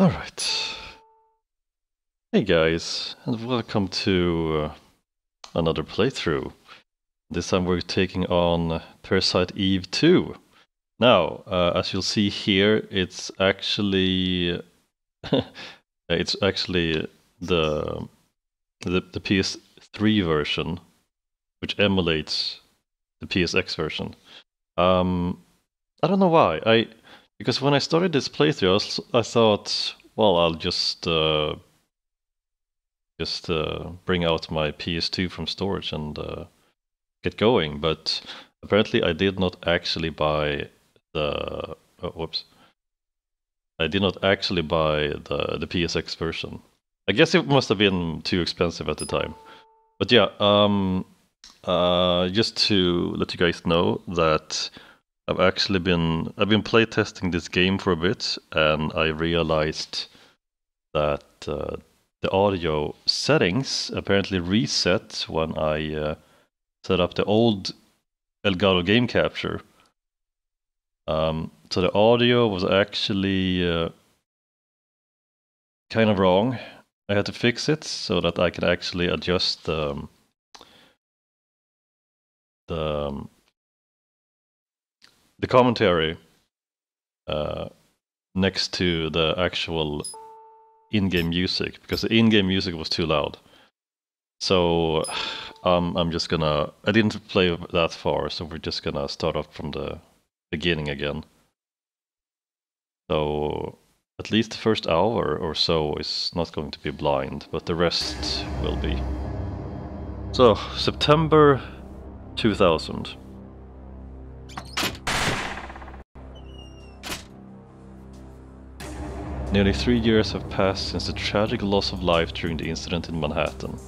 Alright. Hey guys, and welcome to uh, another playthrough. This time we're taking on Parasite Eve 2. Now, uh, as you'll see here, it's actually it's actually the, the the PS3 version, which emulates the PSX version. Um, I don't know why. I because when I started this playthrough, I, I thought, well, I'll just uh, just uh, bring out my PS2 from storage and uh, get going. But apparently, I did not actually buy the. Oh, whoops. I did not actually buy the the PSX version. I guess it must have been too expensive at the time. But yeah, um, uh, just to let you guys know that I've actually been I've been playtesting this game for a bit, and I realized that uh, the audio settings apparently reset when I uh, set up the old Elgato game capture. Um, so the audio was actually uh, kind of wrong. I had to fix it so that I can actually adjust the the, um, the commentary uh, next to the actual in-game music because the in-game music was too loud. So um, I'm just gonna. I didn't play that far, so we're just gonna start off from the beginning again. So at least the first hour or so is not going to be blind, but the rest will be. So September 2000. Nearly three years have passed since the tragic loss of life during the incident in Manhattan.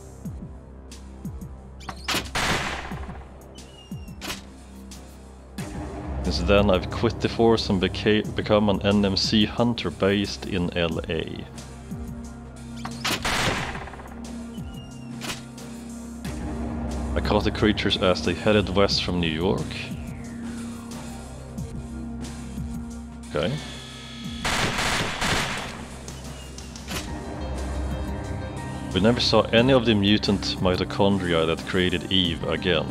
Since then I've quit the force and become an NMC hunter based in LA. I caught the creatures as they headed west from New York. Okay. We never saw any of the mutant mitochondria that created Eve again.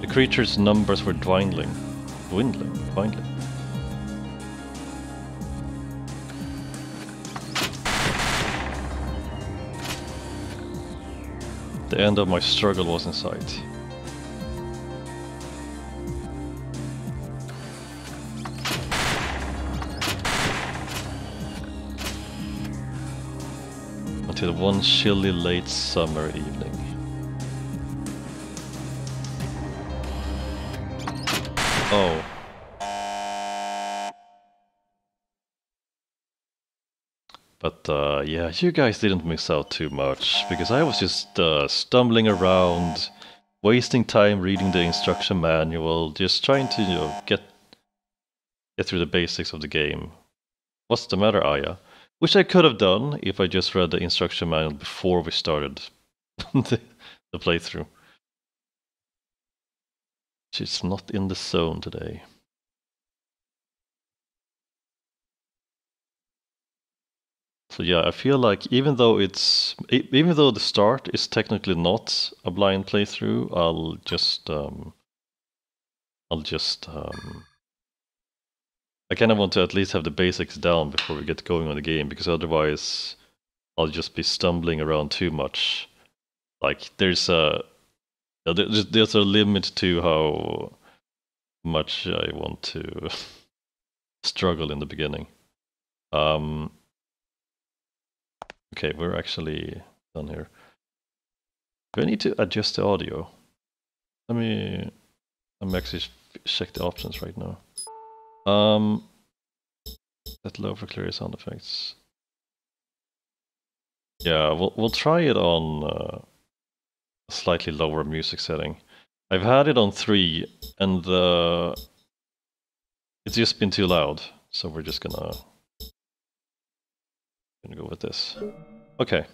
The creature's numbers were dwindling. Dwindling? Dwindling. The end of my struggle was in sight. Until one chilly late summer evening. Oh. But uh, yeah, you guys didn't miss out too much, because I was just uh, stumbling around, wasting time reading the instruction manual, just trying to you know, get get through the basics of the game. What's the matter, Aya? Which I could have done if I just read the instruction manual before we started the, the playthrough. She's not in the zone today. So yeah, I feel like even though it's even though the start is technically not a blind playthrough, I'll just um, I'll just um, I kind of want to at least have the basics down before we get going on the game because otherwise I'll just be stumbling around too much. Like there's a there's, there's a limit to how much I want to struggle in the beginning. Um, Okay, we're actually done here. Do I need to adjust the audio? Let me, let me actually check the options right now. Um, set low for clear sound effects. Yeah, we'll we'll try it on uh, a slightly lower music setting. I've had it on three, and uh, it's just been too loud, so we're just gonna gonna go with this. Okay.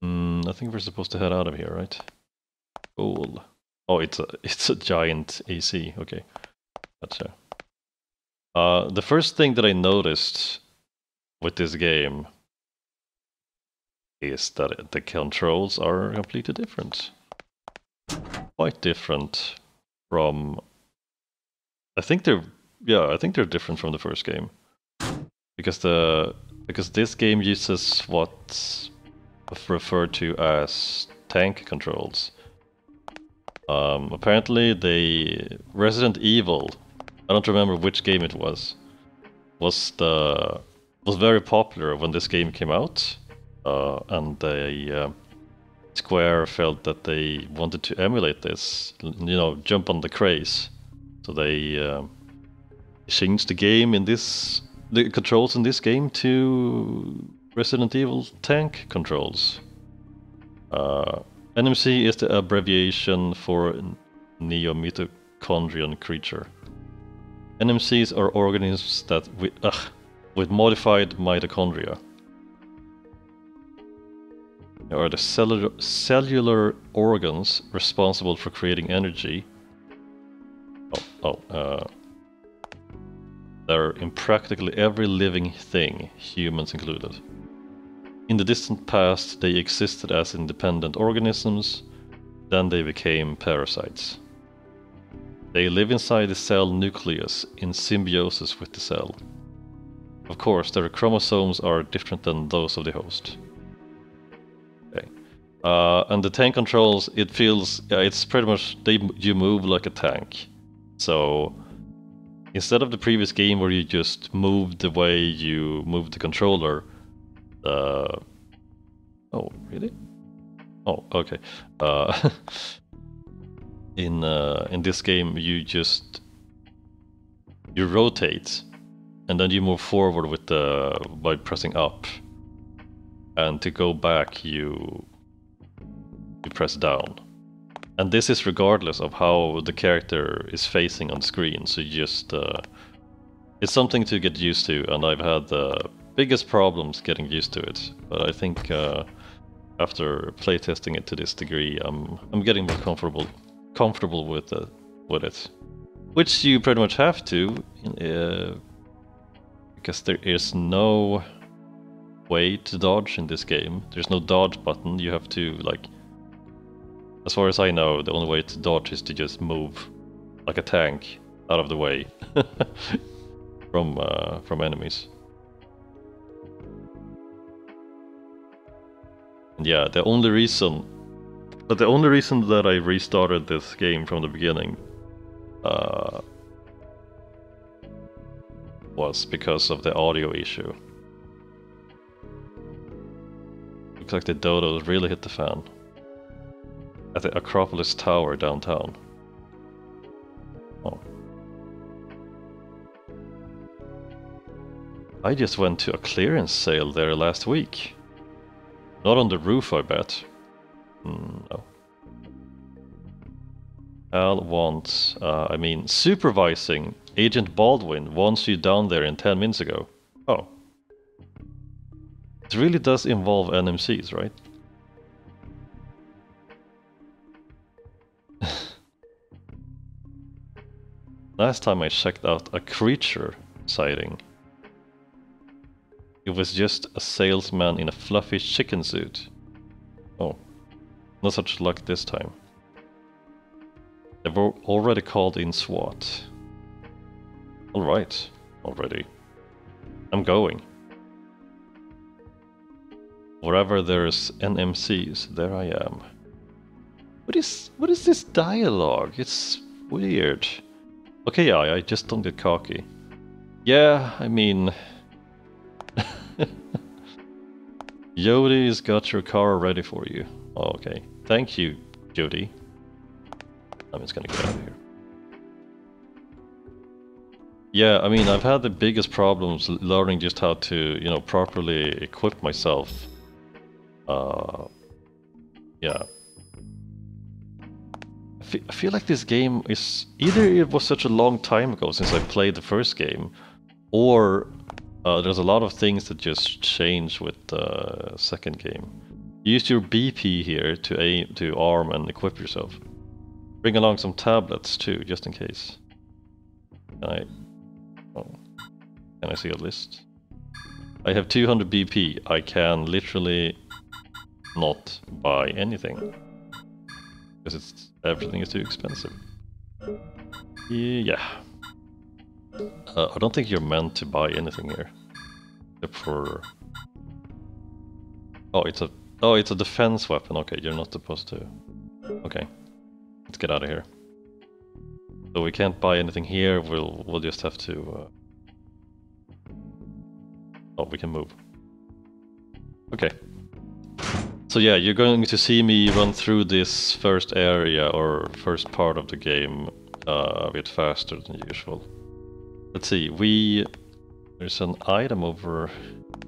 Hmm, I think we're supposed to head out of here, right? Cool. Oh, it's a it's a giant AC. Okay, gotcha. Uh, the first thing that I noticed with this game is that the controls are completely different. Quite different from. I think they're yeah, I think they're different from the first game because the because this game uses what's referred to as tank controls. Um, apparently, they Resident Evil. I don't remember which game it was. Was the was very popular when this game came out, uh, and they uh, Square felt that they wanted to emulate this, you know, jump on the craze. So they uh, changed the game in this, the controls in this game to Resident Evil tank controls. NMC is the abbreviation for Neo-Mitochondrian creature. NMCs are organisms that with, ugh, with modified mitochondria. Are the cellular, cellular organs responsible for creating energy. Oh, oh uh, they're in practically every living thing, humans included. In the distant past, they existed as independent organisms, then they became parasites. They live inside the cell nucleus in symbiosis with the cell. Of course, their chromosomes are different than those of the host. Okay. Uh, and the tank controls, it feels, yeah, it's pretty much, they you move like a tank. So, instead of the previous game where you just moved the way you moved the controller, uh, oh, really? Oh, okay. Uh, in uh, in this game, you just you rotate, and then you move forward with the by pressing up, and to go back, you you press down. And this is regardless of how the character is facing on screen. So you just uh, it's something to get used to, and I've had the biggest problems getting used to it. But I think uh, after playtesting it to this degree, I'm I'm getting more comfortable comfortable with it, with it, which you pretty much have to, uh, because there is no way to dodge in this game. There's no dodge button. You have to like, as far as I know, the only way to dodge is to just move like a tank out of the way from uh, from enemies. Yeah, the only reason, but the only reason that I restarted this game from the beginning uh, was because of the audio issue. Looks like the dodos really hit the fan. At the Akropolis Tower downtown. Oh. I just went to a clearance sale there last week. Not on the roof, I bet. Mm, no. Al wants, uh, I mean, supervising Agent Baldwin wants you down there in 10 minutes ago. Oh. It really does involve NMCs, right? Last time I checked out a creature sighting. It was just a salesman in a fluffy chicken suit. Oh, no such luck this time. They've already called in SWAT. Alright, already. I'm going. Wherever there's NMCs, there I am. What is what is this dialogue? It's weird. Okay, yeah, I just don't get cocky. Yeah, I mean, Jody's got your car ready for you. Oh, okay. Thank you, Jody. I'm just gonna get out of here. Yeah, I mean, I've had the biggest problems learning just how to, you know, properly equip myself. Uh, yeah. I feel like this game is... Either it was such a long time ago since I played the first game, or uh, there's a lot of things that just change with the second game. Use your BP here to aim to arm and equip yourself. Bring along some tablets too, just in case. Can I? Oh, can I see a list? I have 200 BP. I can literally not buy anything because it's everything is too expensive. Yeah. Uh, I don't think you're meant to buy anything here, except for. Oh, it's a oh, it's a defense weapon. Okay, you're not supposed to. Okay, let's get out of here. So we can't buy anything here. We'll we'll just have to. Uh... Oh, we can move. Okay. So yeah, you're going to see me run through this first area or first part of the game uh, a bit faster than usual. Let's see, we... There's an item over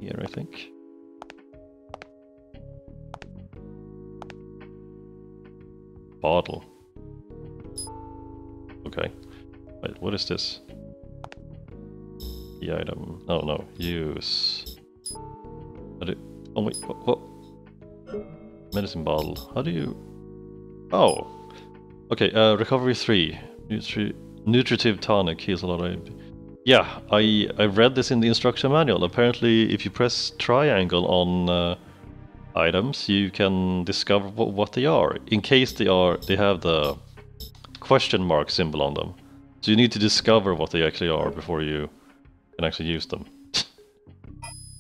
here, I think. Bottle. Okay. Wait, what is this? The item. Oh no, use. How do... Oh wait, what? what? Medicine bottle. How do you... Oh. Okay, uh, recovery 3. Nutri nutritive tonic heals a lot of... Yeah, I, I read this in the instruction manual. Apparently, if you press triangle on uh, items, you can discover what, they are. In case they are, they have the question mark symbol on them. So you need to discover what they actually are before you can actually use them.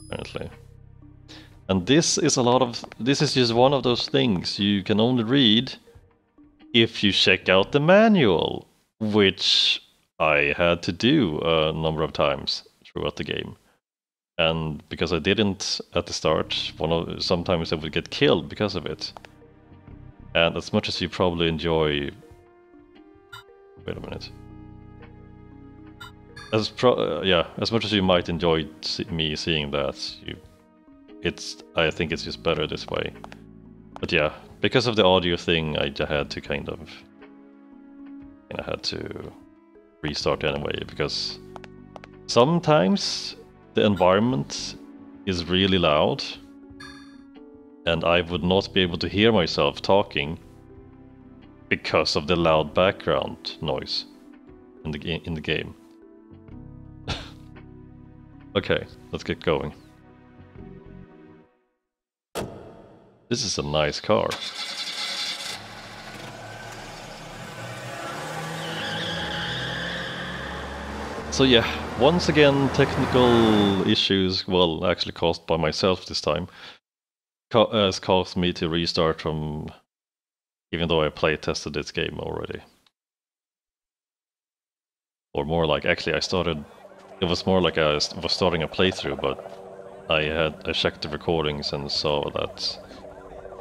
Apparently. And this is a lot of, this is just one of those things you can only read if you check out the manual, which I had to do a number of times throughout the game. And because I didn't at the start, one of sometimes I would get killed because of it. And as much as you probably enjoy, wait a minute. As pro, uh, yeah, as much as you might enjoy see me seeing that, you it's I think it's just better this way. But yeah, because of the audio thing, I had to kind of, I had to restart anyway because sometimes the environment is really loud and I would not be able to hear myself talking because of the loud background noise in the in the game. okay, let's get going. This is a nice car. So yeah, once again technical issues, well actually caused by myself this time, ca has caused me to restart from, even though I play tested this game already. Or more like, actually I started, it was more like I was starting a playthrough, but I had I checked the recordings and saw that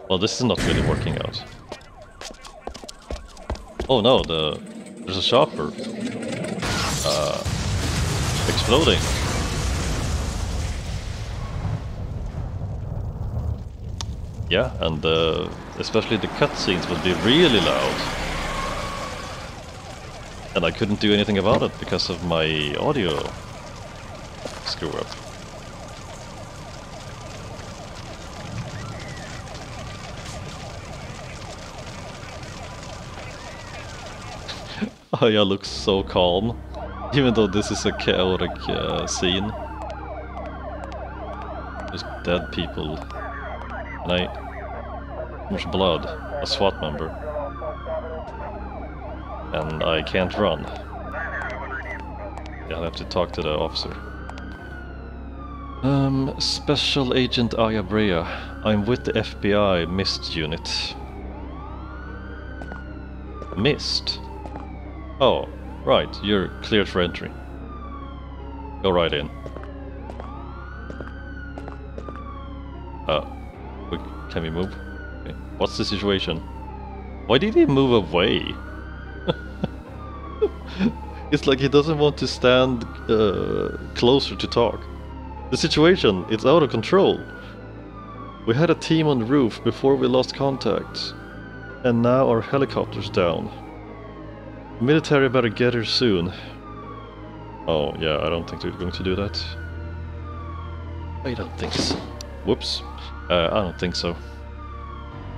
well, this is not really working out. Oh no, the there's a shopper uh, exploding. Yeah, and uh, especially the cutscenes would be really loud. And I couldn't do anything about it because of my audio screw up. Aya looks so calm, even though this is a chaotic uh, scene. There's dead people. And I... Much blood. A SWAT member. And I can't run. Yeah, I have to talk to the officer. Um, Special Agent Aya Brea. I'm with the FBI MIST unit. MIST? Oh, right, you're cleared for entry. Go right in. Uh, can we move? Okay. What's the situation? Why did he move away? it's like he doesn't want to stand uh, closer to talk. The situation, it's out of control. We had a team on the roof before we lost contact. And now our helicopter's down. Military better get here soon. Oh, yeah, I don't think they're going to do that. I don't think so. Whoops. Uh, I don't think so.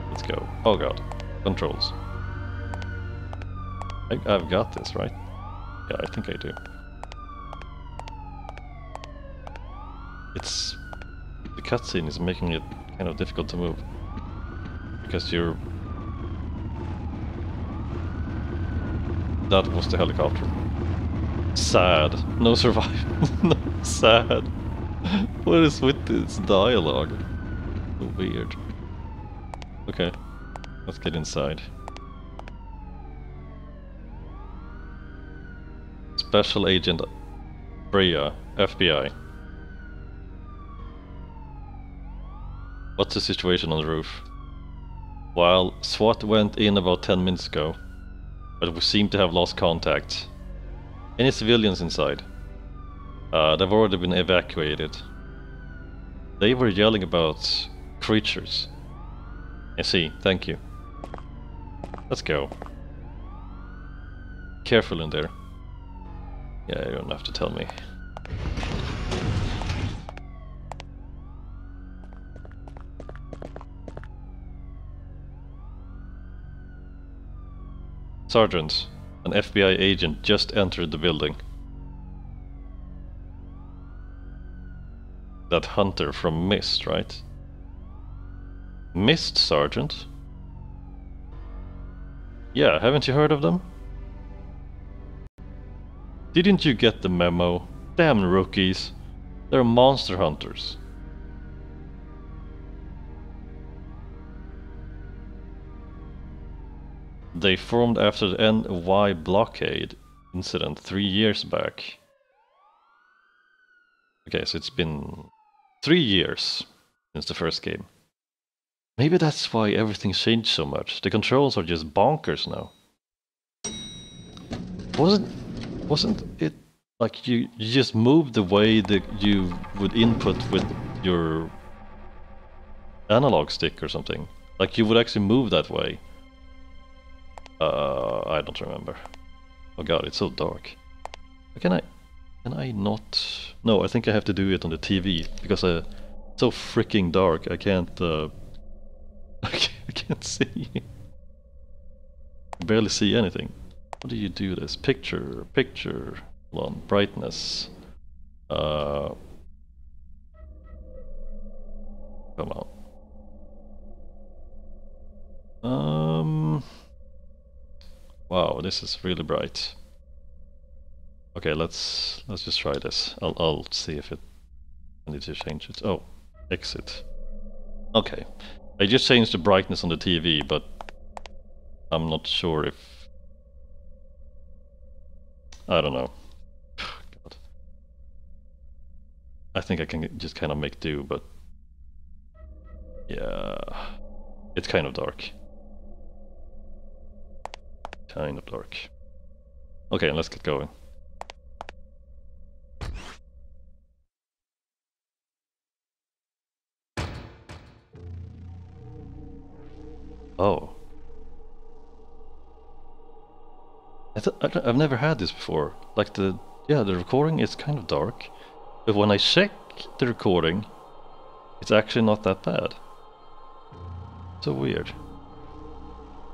Let's go. Oh god. Controls. I, I've got this, right? Yeah, I think I do. It's... The cutscene is making it kind of difficult to move. Because you're... That was the helicopter. Sad. No survival. sad. What is with this dialogue? So weird. Okay. Let's get inside. Special Agent Brea, FBI. What's the situation on the roof? Well, SWAT went in about 10 minutes ago, but we seem to have lost contact. Any civilians inside? Uh, they've already been evacuated. They were yelling about creatures. I see, thank you. Let's go. Careful in there. Yeah, you don't have to tell me. Sergeant, an FBI agent just entered the building. That hunter from Mist, right? Mist, Sergeant? Yeah, haven't you heard of them? Didn't you get the memo? Damn rookies. They're monster hunters. They formed after the NY blockade incident three years back. Okay, so it's been three years since the first game. Maybe that's why everything changed so much. The controls are just bonkers now. Wasn't wasn't it like you, you just moved the way that you would input with your analog stick or something? Like you would actually move that way. Uh, I don't remember. Oh god, it's so dark. can I... Can I not... No, I think I have to do it on the TV, because uh, it's so freaking dark, I can't... Uh, I can't see. I barely see anything. How do you do this? Picture, picture, on, brightness. Uh, come on. Um, wow, this is really bright. Okay, let's let's just try this. I'll I'll see if it. I need to change it. Oh, exit. Okay, I just changed the brightness on the TV, but I'm not sure if... I don't know. God. I think I can just kind of make do, but... Yeah... It's kind of dark. Kind of dark. Okay, let's get going. Oh. I have never had this before. Like the, yeah, the recording is kind of dark. But when I check the recording, it's actually not that bad. So weird.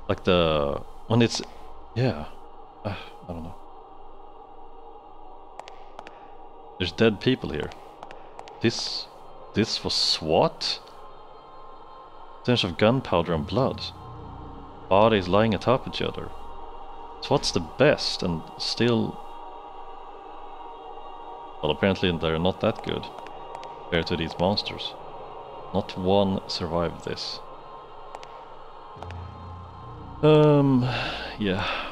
Like the, when it's, yeah, uh, I don't know. There's dead people here. This, this was SWAT? Stench of gunpowder and blood. Bodies lying atop each other. SWAT's the best and still... Well, apparently they're not that good compared to these monsters. Not one survived this. Um, yeah.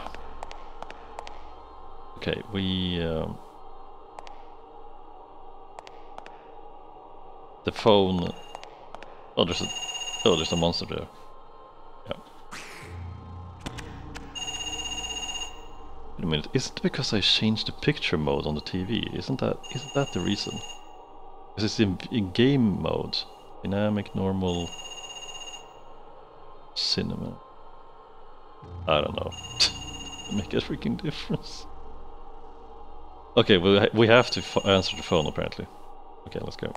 Okay, we... Um, the phone... Oh, there's a Oh, there's a monster there. Yeah. Wait a minute, is it because I changed the picture mode on the TV? Isn't that isn't that the reason? Because it's in, in game mode. Dynamic, normal, cinema. I don't know. Make a freaking difference. Okay, we we have to answer the phone apparently. Okay, let's go.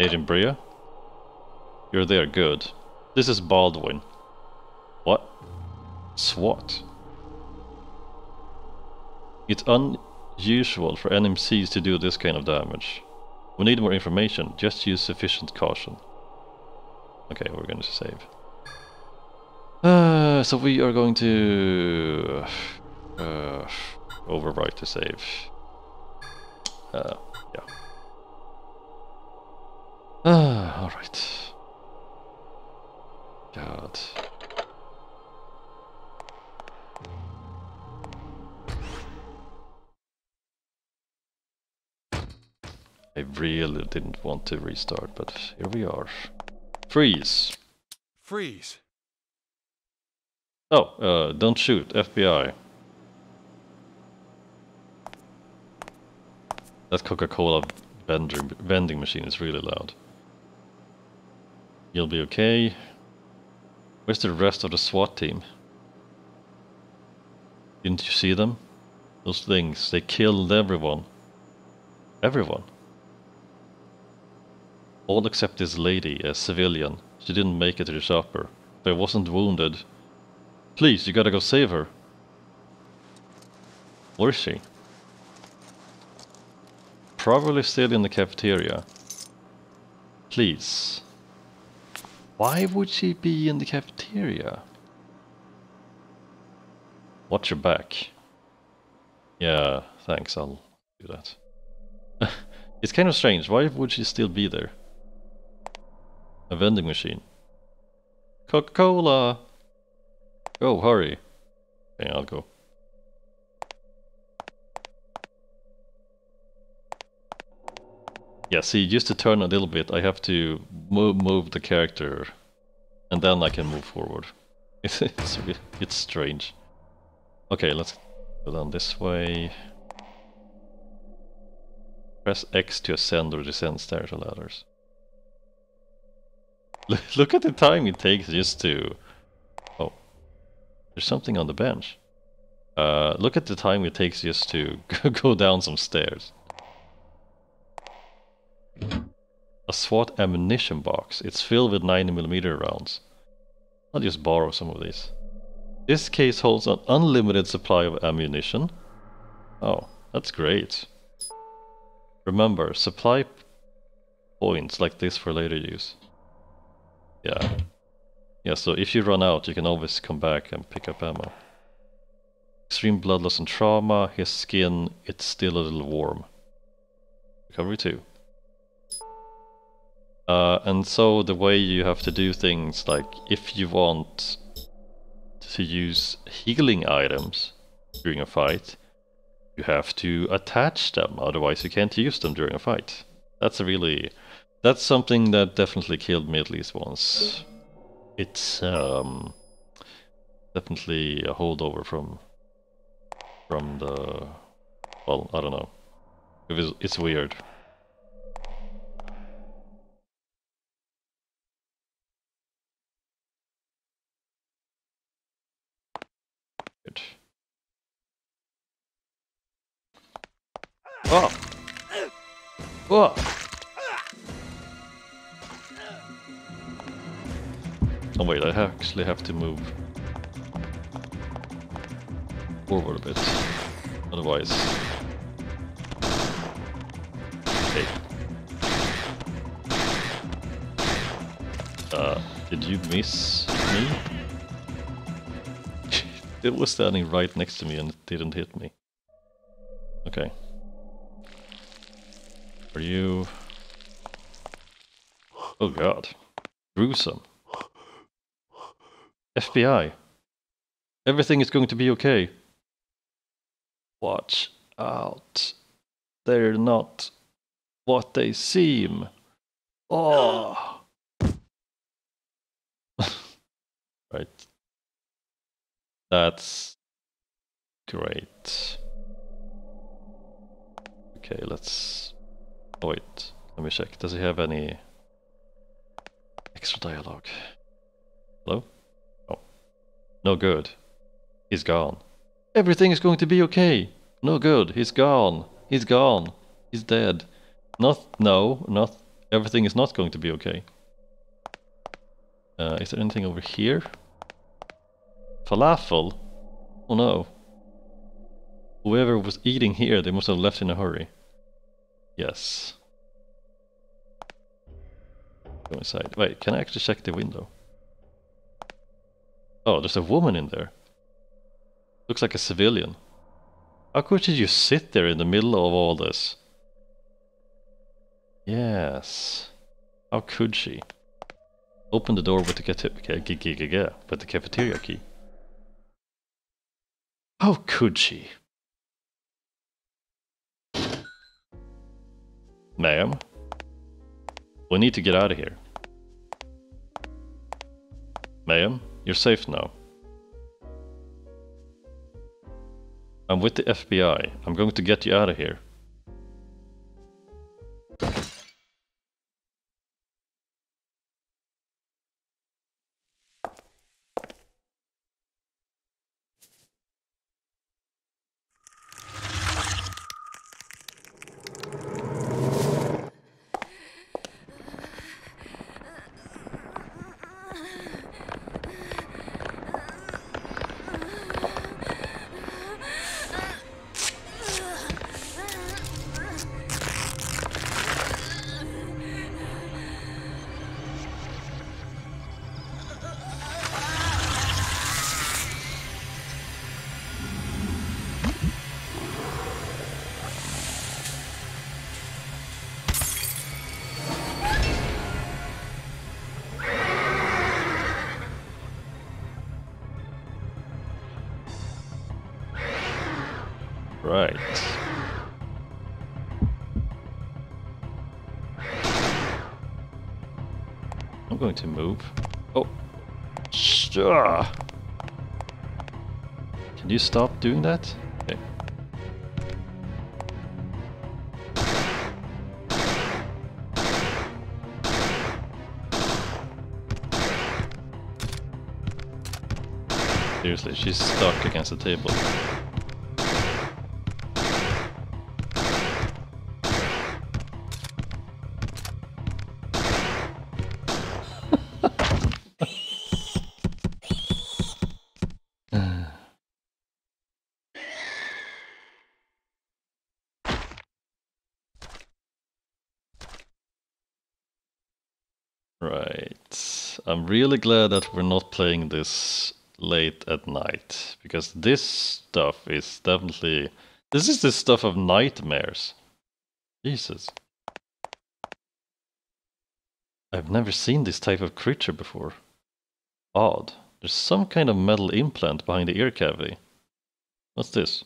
Agent Brea? You're there, good. This is Baldwin. What? SWAT? It's unusual for NMCs to do this kind of damage. We need more information, just use sufficient caution. Okay, we're going to save. Uh, so we are going to uh, overwrite to save. Uh, yeah. Ah, all right. God. I really didn't want to restart, but here we are. Freeze. Freeze. Oh, uh, don't shoot, FBI. That Coca-Cola vending, vending machine is really loud. You'll be okay. Where's the rest of the SWAT team? Didn't you see them? Those things, they killed everyone. Everyone. All except this lady, a civilian. She didn't make it to the chopper. But wasn't wounded. Please, you gotta go save her. Where is she? Probably still in the cafeteria. Please. Why would she be in the cafeteria? Watch your back. Yeah, thanks, I'll do that. it's kind of strange, why would she still be there? A vending machine. Coca-Cola! Go, hurry. Okay, I'll go. Yeah, see, just to turn a little bit, I have to move, move the character, and then I can move forward. It's, it's, it's strange. Okay, let's go down this way. Press X to ascend or descend stairs or ladders. Look at the time it takes just to... Oh. There's something on the bench. Uh, look at the time it takes just to go down some stairs. A SWAT ammunition box. It's filled with 90mm rounds. I'll just borrow some of these. This case holds an unlimited supply of ammunition. Oh, that's great. Remember, supply points like this for later use. Yeah. Yeah, so if you run out, you can always come back and pick up ammo. Extreme blood loss and trauma, his skin, it's still a little warm. Recovery 2. Uh, and so the way you have to do things, like if you want to use healing items during a fight, you have to attach them, otherwise you can't use them during a fight. That's a really... That's something that definitely killed me at least once. It's um, definitely a holdover from from the... Well, I don't know. It was, it's weird. Good. Oh! Whoa! Oh wait, I actually have to move forward a bit. Otherwise... Okay. Uh, did you miss me? It was standing right next to me and it didn't hit me. Okay. Are you... Oh god. Gruesome. FBI. Everything is going to be okay. Watch out. They're not what they seem. Oh. right. That's great. Okay, let's... Wait, let me check. Does he have any extra dialogue? Hello? Oh. No good. He's gone. Everything is going to be okay. No good. He's gone. He's gone. He's dead. Not, no, not, everything is not going to be okay. Uh, is there anything over here? Falafel? Oh no. Whoever was eating here, they must have left in a hurry. Yes. Go inside. Wait, can I actually check the window? Oh, there's a woman in there. Looks like a civilian. How could you sit there in the middle of all this? Yes. How could she? Open the door with the, with the cafeteria key. How could she? Ma'am? We need to get out of here. Ma'am, you're safe now. I'm with the FBI. I'm going to get you out of here. Right. I'm going to move. Oh. Sure. Can you stop doing that? Okay. Seriously, she's stuck against the table. Right. I'm really glad that we're not playing this late at night because this stuff is definitely this is the stuff of nightmares. Jesus. I've never seen this type of creature before. Odd. There's some kind of metal implant behind the ear cavity. What's this?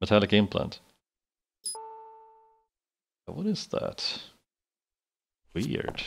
Metallic implant. What is that? Weird.